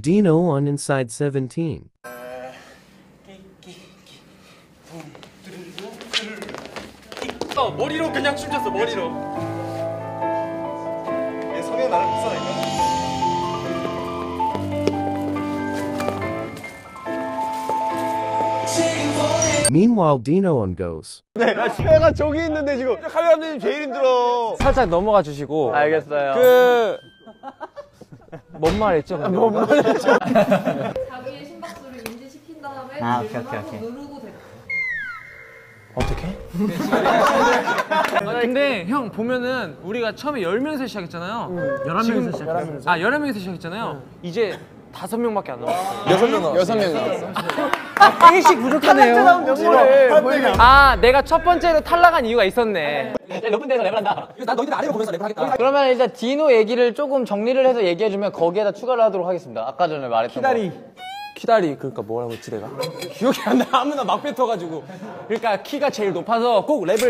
Dino on Inside 17. 어, 머리로 그냥 춤췄어 머리로 얘 성현 나랑 비슷하니까. Meanwhile, Dino on goes. 내가 저기 있는데 지금 카메라 감독님 제일 힘들어. 살짝 넘어가 주시고 알겠어요. 그... 뭔 말 했죠? 뭔 말 했죠? 자기의 심박수를 인지시킨 다음에 아, 오케이, 오케이, 오케이. 누르고 돼. 아, 근데 형 보면은 우리가 처음에 10명에서 시작했잖아요 11명에서 시작했어요 아 11명에서 시작했잖아요 이제 5명밖에 안 남았어요 여섯 명 나왔어. 여섯 명 나왔어. 일씩 부족하네요 아 내가 첫 번째로 탈락한 이유가 있었네 그러면 일단 디노 얘기를 조금 정리를 해서 얘기해주면 거기에다 추가를 하도록 하겠습니다. 아까 전에 말했던 키다리. 키다리 그러니까 뭐라고 했지 내가? 기억이 안 나. 아무나 막 뱉어가지고. 그러니까 키가 제일 높아서 꼭 랩을